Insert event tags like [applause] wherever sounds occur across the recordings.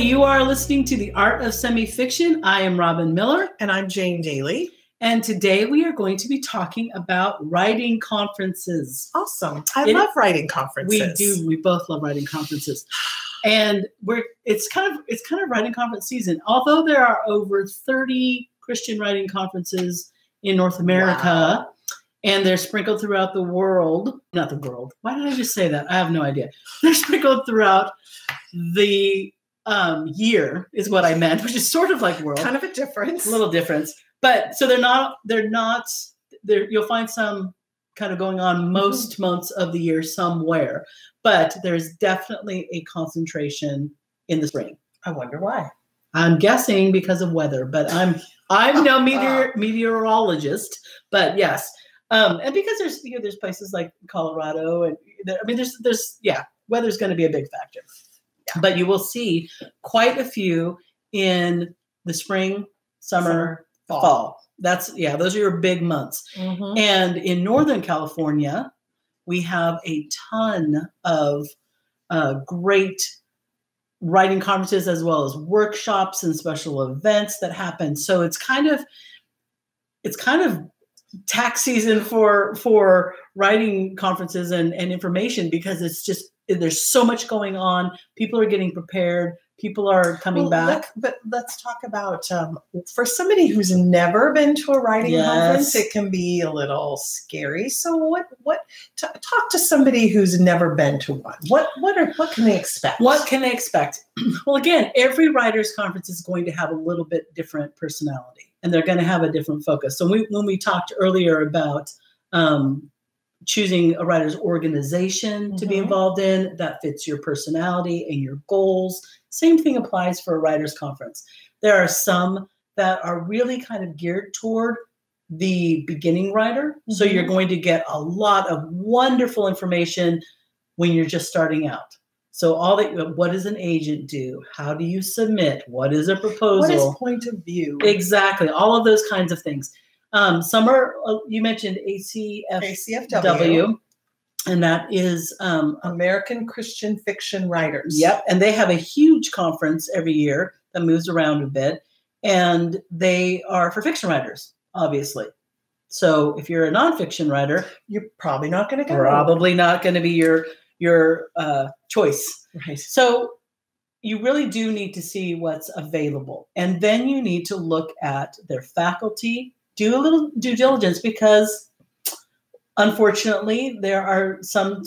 you are listening to The Art of Semi-Fiction. I am Robynne Miller. And I'm Jane Daly. And today we are going to be talking about writing conferences. Awesome. I It- love writing conferences. We do. We both love writing conferences, and we're. It's kind of it's kind of writing conference season. Although there are over thirty Christian writing conferences in North America, Wow. and they're sprinkled throughout the world. Not the world. Why did I just say that? I have no idea. They're sprinkled throughout the um, year, is what I meant, [laughs] which is sort of like world. Kind of a difference. a little difference. But so they're not they're not there you'll find some kind of going on most months of the year somewhere but there's definitely a concentration in the spring. I wonder why. i'm guessing because of weather but i'm i'm no [laughs] meteor, meteorologist but yes. Um and because there's you know there's places like colorado and there, i mean there's there's yeah weather's going to be a big factor but you will see quite a few in the spring summer fall. That's yeah, those are your big months. Mhm. And in Northern California, we have a ton of uh, great writing conferences as well as workshops and special events that happen. So it's kind of it's kind of tax season for for writing conferences and, and information because it's just there's so much going on. People are getting prepared. People are coming Well, back. but let's talk about um, for somebody who's never been to a writing conference, it can be a little scary. So, what? What? T- talk to somebody who's never been to one. What? What are? What can they expect? What can they expect? [clears throat] well, again, every writers' conference is going to have a little bit different personality, and they're going to have a different focus. So, we, when we talked earlier about um, choosing a writer's organization to be Mhm. involved in, that fits your personality and your goals. Same thing applies for a writers' conference. There are some that are really kind of geared toward the beginning writer. So, Mhm. you're going to get a lot of wonderful information when you're just starting out. So all that what does an agent do? How do you submit? What is a proposal? What is point of view? exactly all of those kinds of things. Um, are uh, you mentioned ACFW, ACFW, and that is um, American Christian Fiction Writers. Yep, and they have a huge conference every year that moves around a bit, and they are for fiction writers, obviously. So if you're a nonfiction writer, You're probably not going to go. probably not going to be your your uh, choice. Right. So you really do need to see what's available. And then you need to look at their faculty, do a little due diligence because unfortunately there are some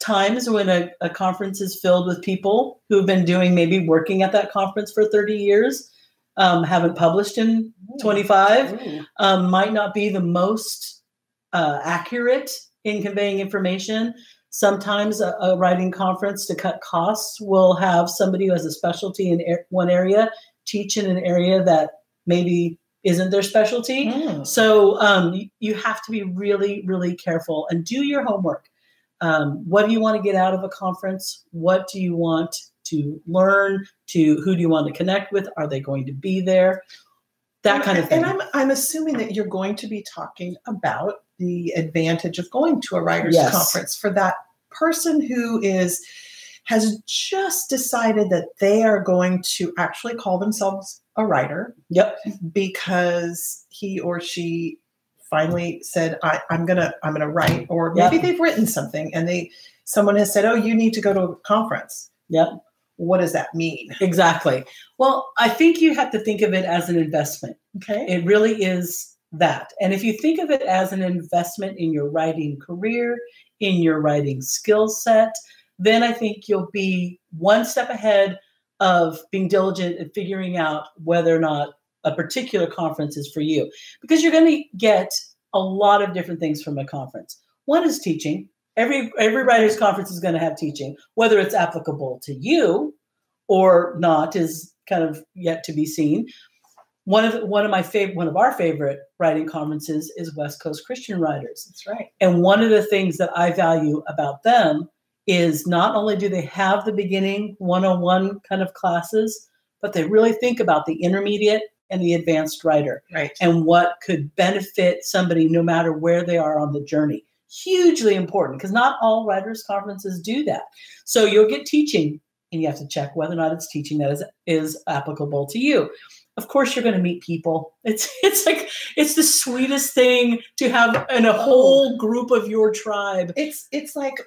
times when a, a conference is filled with people who've been doing maybe working at that conference for 30 years, um, haven't published in 25 Ooh. um, might not be the most uh, accurate in conveying information. Sometimes a, a writing conference to cut costs will have somebody who has a specialty in one area teach in an area that maybe isn't their specialty. Mm. So um, you, have to be really, really careful and do your homework. Um, what do you want to get out of a conference? What do you want to learn? To who do you want to connect with? Are they going to be there? That And- kind of thing. And I'm I'm assuming that you're going to be talking about the advantage of going to a writers Yes. conference for that person who is has just decided that they are going to actually call themselves a writer Yep. because he or she finally said I, i'm gonna i'm gonna write or Yep. maybe they've written something and they someone has said oh you need to go to a conference Yep. what does that mean Exactly. Well, I think you have to think of it as an investment. okay It really is that. And if you think of it as an investment in your writing career, in your writing skill set, then I think you'll be one step ahead of being diligent and figuring out whether or not a particular conference is for you. Because you're going to get a lot of different things from a conference. One is teaching. Every every writers conference is going to have teaching. Whether it's applicable to you or not is kind of yet to be seen. One of one of my favorite one of our favorite writing conferences is West Coast Christian Writers. that's right And one of the things that I value about them is not only do they have the beginning 101 kind of classes, but they really think about the intermediate and the advanced writer right and what could benefit somebody no matter where they are on the journey. Hugely important because not all writers' conferences do that. So you'll get teaching and you have to check whether or not it's teaching that is is applicable to you. Of course, you're going to meet people. It's [laughs] it's like it's the sweetest thing to have in a oh. whole group of your tribe. It's it's like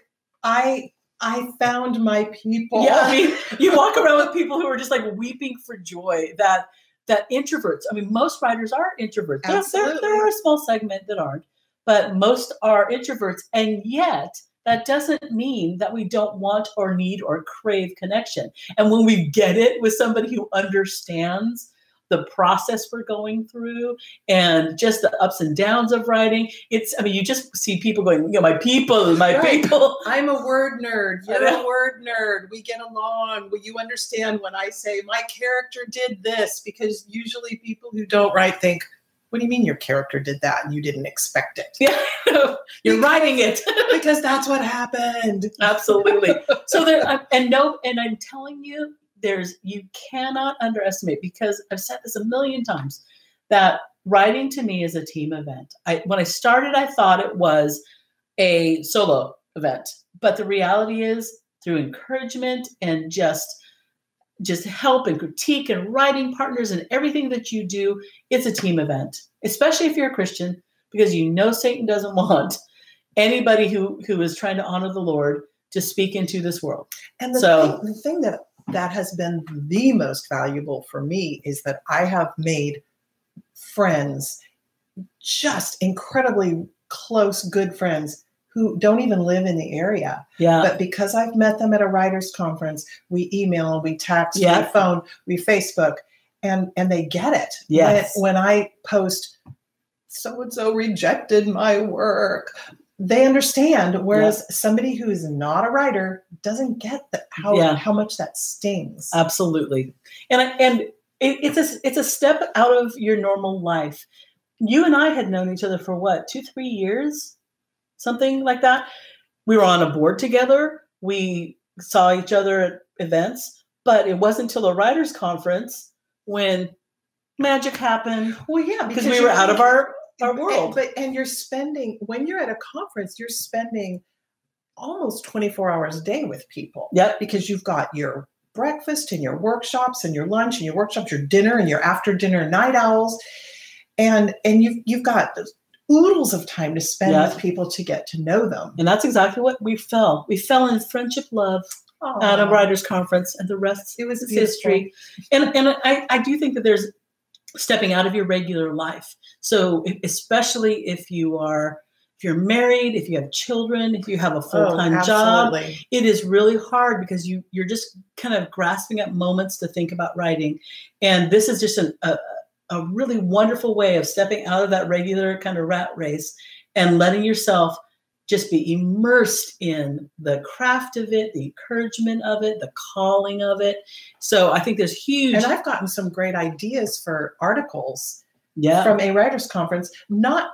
I I found my people. Yeah, I mean, [laughs] you walk around with people who are just like weeping for joy that that introverts. I mean, most writers are introverts. There, there, Absolutely. there are a small segment that aren't, but most are introverts, and yet that doesn't mean that we don't want or need or crave connection. And when we get it with somebody who understands the process we're going through and just the ups and downs of writing, it's, I mean, you just see people going, you know, my people, my Right. people. [laughs] I'm a word nerd. You're a word nerd. We get along. Will you understand when I say my character did this? Because usually people who don't write think, what do you mean your character did that and you didn't expect it? Yeah, [laughs] you're writing it. [laughs] because that's what happened. Absolutely. So there, I'm- and no, and I'm telling you, there's you cannot underestimate because I've said this a million times that writing to me is a team event. I when I started, I thought it was a solo event, but the reality is through encouragement and just just help and critique and writing partners and everything that you do, it's a team event, especially if you're a Christian, because you know Satan doesn't [laughs] want anybody who who is trying to honor the Lord to speak into this world. And the, So- thing, the thing that that has been the most valuable for me is that I have made friends, just incredibly close, good friends who don't even live in the area. Yeah. But because I've met them at a writers conference, we email, we text, Yeah. we phone, we Facebook, and and they get it. Yes. When, when I post, so and so rejected my work, they understand. Whereas somebody who is not a writer doesn't get that how Yeah. how much that stings. Absolutely. And I- and it, it's a it's a step out of your normal life. You and I had known each other for what two three years, something like that. We were on a board together. We saw each other at events, but it wasn't until a writers conference when magic happened well, yeah, because we were out of our our world. But and you're spending when you're at a conference, you're spending almost 24 hours a day with people. Yep. Because you've got your breakfast and your workshops and your lunch and your workshops, your dinner and your after dinner night owls. And and you've you've got oodles of time to spend Yeah. with people to get to know them. And that's exactly what we fell. We fell in friendship love at a writers conference, and the rest It was beautiful. history. And and I, I do think that there's stepping out of your regular life. So especially if you are if you're married, if you have children, if you have a full Oh, time job, it is really hard because you you're just kind of grasping at moments to think about writing. And this is just an, a a really wonderful way of stepping out of that regular kind of rat race and letting yourself just be immersed in the craft of it, the encouragement of it, the calling of it. So I think there's huge And I've gotten some great ideas for articles yeah from a writers conference, not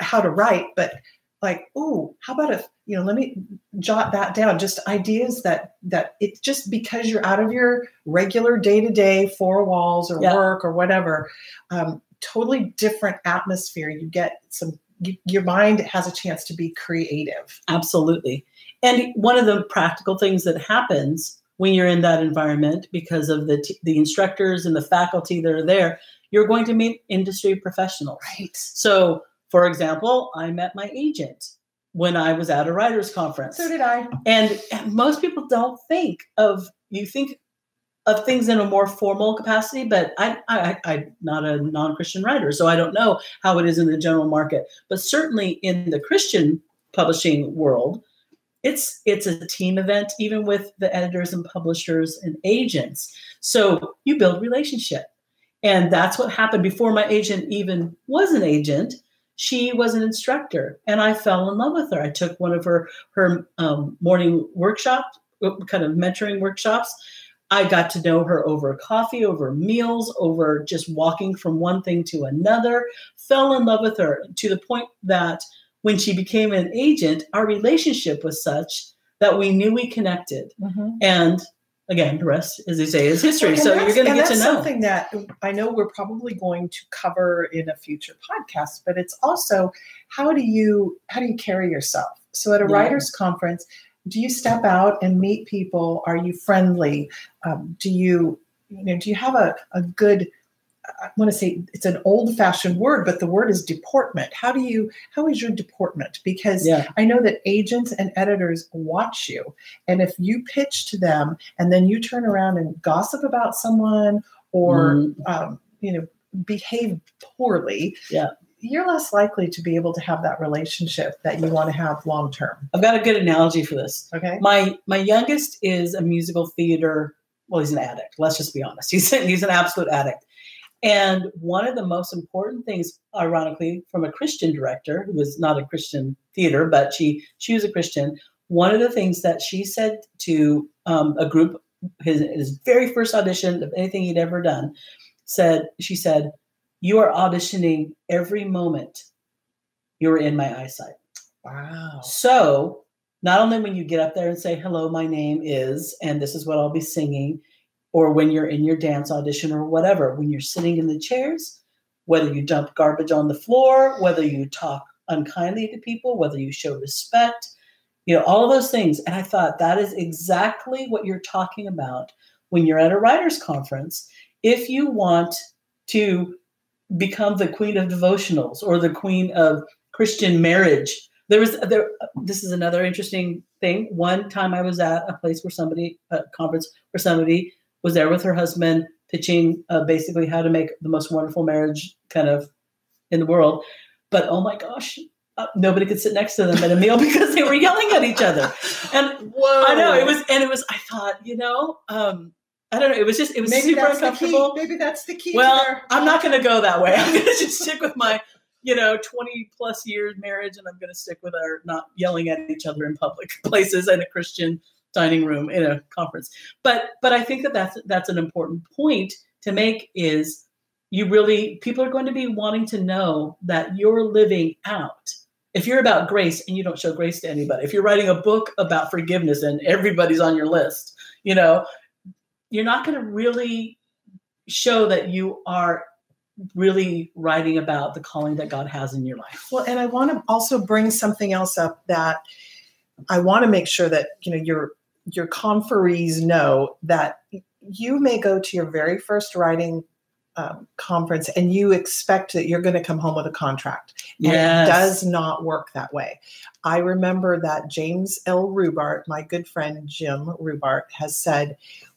how to write, but like, oh, how about if, you know, let me jot that down. Just ideas that that it's just because you're out of your regular day-to-day four walls or Yeah. work or whatever, um, totally different atmosphere. You get some your mind has a chance to be creative. Absolutely. And one of the practical things that happens when you're in that environment because of the t- the instructors and the faculty that are there, you're going to meet industry professionals. Right. So, for example, I met my agent when I was at a writers conference. So did I. And most people don't think of you think of things in a more formal capacity, but I, I, I'm not a non-Christian writer, so I don't know how it is in the general market. But certainly in the Christian publishing world, it's it's a team event, even with the editors and publishers and agents. So you build relationship, and that's what happened before my agent even was an agent. She was an instructor, and I fell in love with her. I took one of her her um, morning workshops, kind of mentoring workshops. I got to know her over coffee, over meals, over just walking from one thing to another. Fell in love with her to the point that when she became an agent, our relationship was such that we knew we connected. Mm-hmm. And again, the rest, as they say, is history. And so you're going to get to that's know. something that I know we're probably going to cover in a future podcast, but it's also how do you how do you carry yourself? So at a Yeah. writers conference, do you step out and meet people? Are you friendly? Um, do you, you know, do you have a, a good, I want to say it's an old fashioned word, but the word is deportment. How do you, how is your deportment? Because Yeah. I know that agents and editors watch you. And if you pitch to them and then you turn around and gossip about someone or, Mm. um, you know, behave poorly, Yeah. You're less likely to be able to have that relationship that you want to have long term. I've got a good analogy for this. Okay. My my youngest is a musical theater. Well, he's an addict. Let's just be honest. [laughs] He's he's an absolute addict. And one of the most important things, ironically, from a Christian director who was not a Christian theater, but she she was a Christian. One of the things that she said to um, a group, his, his very first audition of anything he'd ever done, said she said, "You are auditioning every moment you're in my eyesight." Wow. So, not only when you get up there and say, hello, my name is, and this is what I'll be singing, or when you're in your dance audition or whatever, when you're sitting in the chairs, whether you dump garbage on the floor, whether you talk unkindly to people, whether you show respect, you know, all of those things. And I thought that is exactly what you're talking about when you're at a writer's conference. If you want to become the queen of devotionals or the queen of Christian marriage, there was there this is another interesting thing. One time i was at a place where somebody a conference where somebody was there with her husband pitching uh, basically how to make the most wonderful marriage kind of in the world. But oh my gosh uh, nobody could sit next to them at a meal [laughs] because they were yelling at each other. And Whoa. i know it was and it was i thought you know um i don't know it was just it was maybe super uncomfortable. Maybe that's the key. well, I'm not going to go that way. [laughs] I'm going to just [laughs] stick with my, you know, 20 plus years marriage, and I'm going to stick with our not yelling at each other in public [laughs] places and a Christian dining room in a conference. But but I think that that's that's an important point to make is you really people are going to be wanting to know that you're living out. If you're about grace and you don't show grace to anybody, if you're writing a book about forgiveness and everybody's on your list, you know, you're not going to really show that you are really writing about the calling that God has in your life. Well, and I want to also bring something else up that I want to make sure that you know your your conferees know that you may go to your very first writing um, conference and you expect that you're going to come home with a contract. And Yes. it does not work that way. I remember that James L. Rubart, my good friend Jim Rubart, has said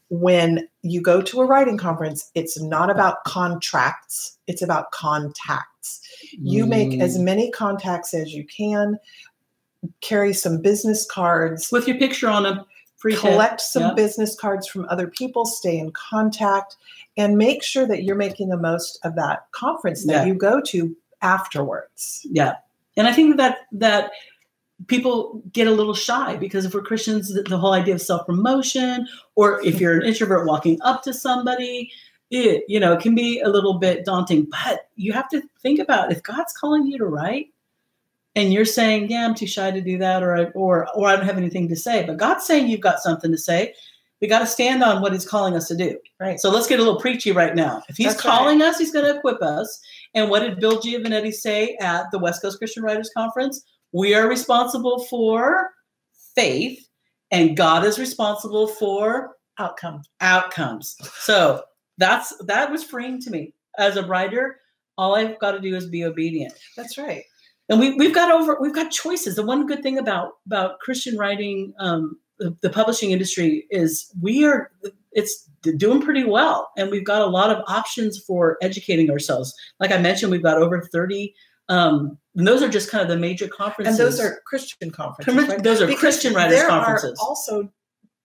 when you go to a writing conference, it's not about contracts, it's about contacts. You make Mm. as many contacts as you can, carry some business cards, with your picture on them. collect some Yeah. business cards from other people, stay in contact, and make sure that you're making the most of that conference that Yeah. you go to afterwards. Yeah. And I think that that people get a little shy because if we're Christians, the, the whole idea of self promotion, or if you're an introvert walking up to somebody, it you know it can be a little bit daunting. But you have to think about if God's calling you to write, and you're saying, "Yeah, I'm too shy to do that," or I- or or I don't have anything to say, but God's saying you've got something to say. We got to stand on what He's calling us to do. Right. So let's get a little preachy right now. If He's That's right. calling us, He's going to equip us. And what did Bill Giovannetti say at the West Coast Christian Writers Conference? We are responsible for faith, and God is responsible for Outcome. outcomes. So that's that was freeing to me as a writer. All I've got to do is be obedient, That's right. and we we've got over we've got choices. The one good thing about about Christian writing, um, the, the publishing industry is we are it's doing pretty well, and we've got a lot of options for educating ourselves. Like I mentioned, we've got over thirty. Um, and those are just kind of the major conferences. And those are Christian conferences. Right? those are Because Christian writers there conferences. Are also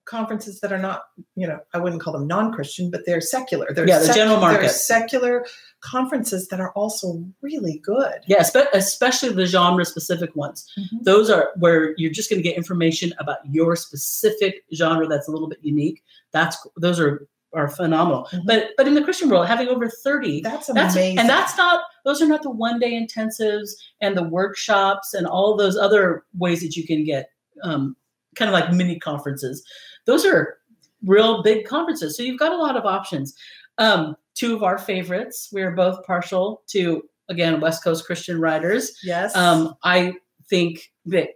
conferences that are not, you know, I wouldn't call them non-Christian, but they're secular. They're Yeah, the general market. They're secular conferences that are also really good. Yeah, spe- especially the genre specific ones. Mm-hmm. Those are where you're just going to get information about your specific genre that's a little bit unique. That's those are are phenomenal. Mhm. But but in the Christian world, having over 30 That's that's amazing. and that's not those are not the one day intensives and the workshops and all those other ways that you can get um, kind of like mini conferences. Those are real big conferences. So you've got a lot of options. Um, two of our favorites, we're both partial to again West Coast Christian writers. yes. Um, I think that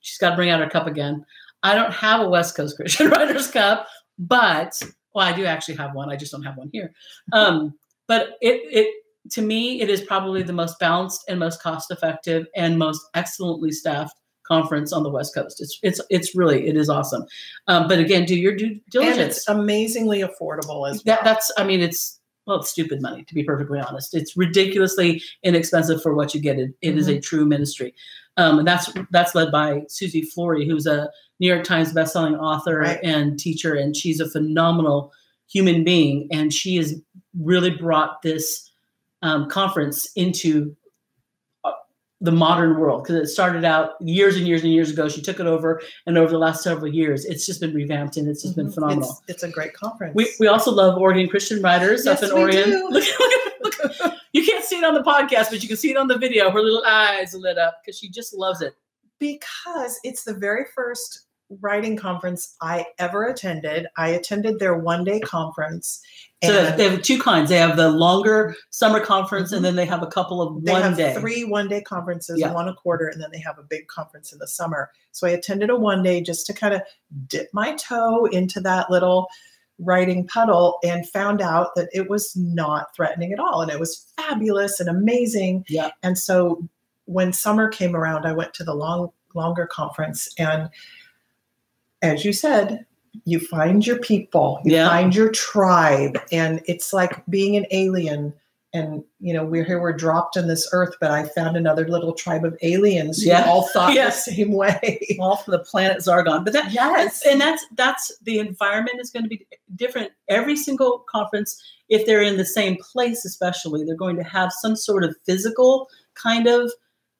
she's got to bring out her cup again. I don't have a West Coast [laughs] Christian Writers Cup, but well, I do actually have one. I just don't have one here. Um, but it it to me, it is probably the most balanced and most cost effective and most excellently staffed conference on the West Coast. It's it's it's really it is awesome. Um, but again, do your due diligence. And it's amazingly affordable as well. That, that's I mean it's well it's stupid money to be perfectly honest. It's ridiculously inexpensive for what you get. It, it mm-hmm. is a true ministry, um, and that's that's led by Susy Flory, who's a New York Times bestselling author right. and teacher, and she's a phenomenal human being, and she has really brought this um, conference into the modern world because it started out years and years and years ago. She took it over, and over the last several years, it's just been revamped and it's just mm-hmm. been phenomenal. It's, it's, a great conference. We, we also love Oregon Christian Writers yes, up in we Oregon. Do. [laughs] Look, look, look, you can't see it on the podcast, but you can see it on the video. Her little eyes lit up because she just loves it. Because it's the very first writing conference I ever attended. I attended their one day conference. So they have two kinds. They have the longer summer conference, mm-hmm. and then they have a couple of they one have day. Three one day conferences, Yeah. one a quarter, and then they have a big conference in the summer. So I attended a one day just to kind of dip my toe into that little writing puddle and found out that it was not threatening at all. And it was fabulous and amazing. Yeah. And so when summer came around, I went to the long, longer conference and as you said, you find your people, you Yeah. find your tribe, and it's like being an alien. And you know, we're here, we're dropped on this earth, but I found another little tribe of aliens Yeah. who all thought Yes. the same way. [laughs] all from the planet Zargon. But that yes, and that's that's the environment is going to be different every single conference if they're in the same place especially they're going to have some sort of physical kind of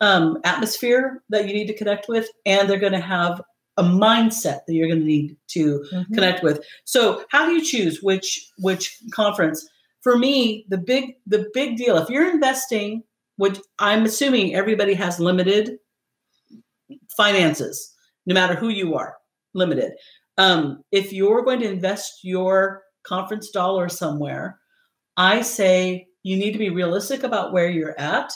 um, atmosphere that you need to connect with and they're going to have a mindset that you're going to need to Mhm. connect with. So how do you choose which which conference? For me the big the big deal if you're investing which i'm assuming everybody has limited finances no matter who you are limited. Um, if you're going to invest your conference dollar somewhere i say you need to be realistic about where you're at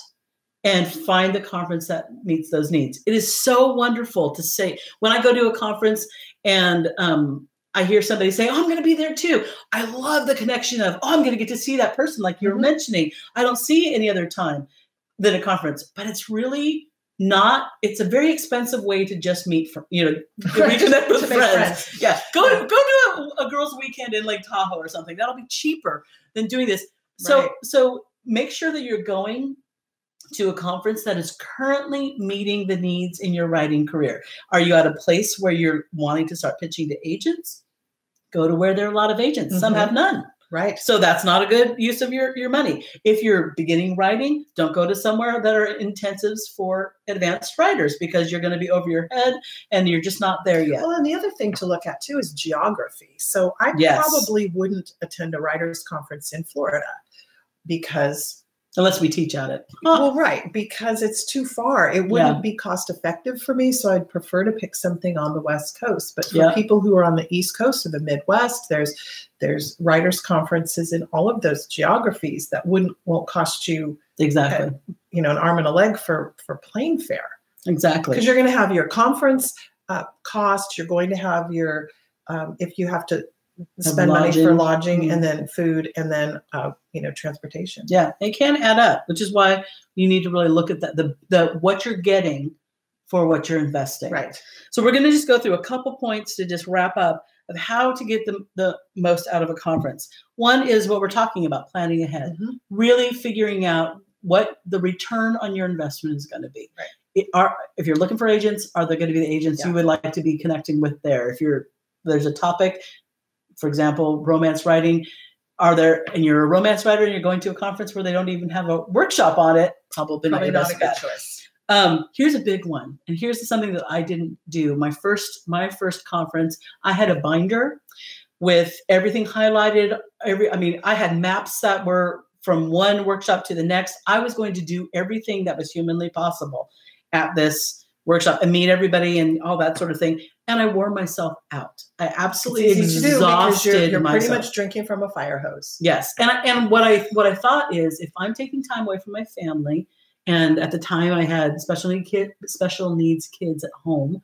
and find the conference that meets those needs it is so wonderful to say when i go to a conference and um, I hear somebody say, Oh, I'm going to be there too. I love the connection of, Oh, I'm going to get to see that person, like you're Mhm. mentioning. I don't see any other time than a conference, but it's really not, it's a very expensive way to just meet, for, you know, [laughs] reconnect with To make friends. Yeah. Go, go do a, a girls' weekend in Lake Tahoe or something. That'll be cheaper than doing this. So, Right. so make sure that you're going to a conference that is currently meeting the needs in your writing career. Are you at a place where you're wanting to start pitching to agents? Go to where there are a lot of agents. Some Mhm. have none. right. So that's not a good use of your, your money. If you're beginning writing, don't go to somewhere that are intensives for advanced writers because you're going to be over your head and you're just not there yet. Well, and the other thing to look at too is geography. So I Yes. probably wouldn't attend a writers' conference in Florida because Unless we teach at it. Well, right, because it's too far. It wouldn't Yeah. be cost effective for me, so I'd prefer to pick something on the West Coast. But for Yeah. people who are on the East Coast or the Midwest, there's there's writers conferences in all of those geographies that wouldn't won't cost you, Exactly. you know, an arm and a leg for for plane fare Exactly. because you're going to have your conference uh, cost. You're going to have your um, if you have to spend money for lodging. and then food and then uh, you know transportation. Yeah, it can add up, which is why you need to really look at that the the what you're getting for what you're investing. Right. So we're going to just go through a couple points to just wrap up of how to get the, the most out of a conference. One is what we're talking about, planning ahead, Mhm. really figuring out what the return on your investment is going to be. Right. It, are if you're looking for agents, are there going to be the agents you would like to be connecting with there? If you're there's a topic, for example, romance writing. Are there and you're a romance writer and you're going to a conference where they don't even have a workshop on it? Probably, Probably not not a good choice. Um, here's a big one, and here's something that I didn't do. My first my first conference, I had a binder with everything highlighted. Every I mean, I had maps that were from one workshop to the next. I was going to do everything that was humanly possible at this workshop and meet everybody and all that sort of thing. And I wore myself out. I absolutely It's easy to do because exhausted you're, you're pretty much drinking from a fire hose. Yes, and I, and what I what I thought is if I'm taking time away from my family, and at the time I had special need kid special needs kids at home,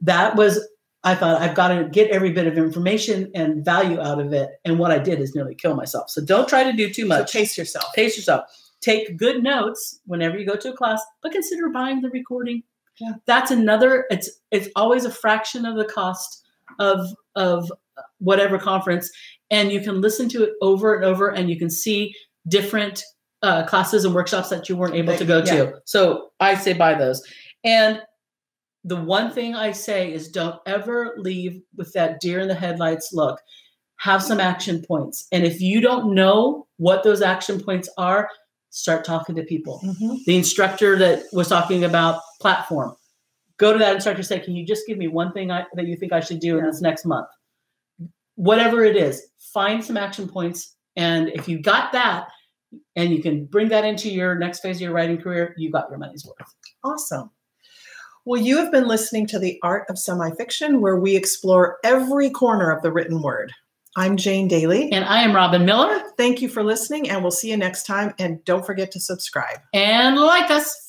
that was I thought I've got to get every bit of information and value out of it. And what I did is nearly kill myself. So don't try to do too much. So pace yourself. Pace yourself. Take good notes whenever you go to a class, but consider buying the recording. Yeah. That's another, it's it's always a fraction of the cost of of whatever conference. And you can listen to it over and over and you can see different uh, classes and workshops that you weren't able to go Yeah. to. So I say buy those. And the one thing I say is don't ever leave with that deer in the headlights look. Have some action points. And if you don't know what those action points are, start talking to people. Mhm. The instructor that was talking about platform, go to that instructor say, Can you just give me one thing I, that you think I should do in this next month? Whatever it is, find some action points. And if you got that and you can bring that into your next phase of your writing career, you got your money's worth. Awesome. Well, you have been listening to The Art of Semi-Fiction, where we explore every corner of the written word. I'm Jane Daly. And I am Robynne Miller. Thank you for listening, and we'll see you next time. And don't forget to subscribe. And like us.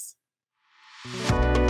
Thank you.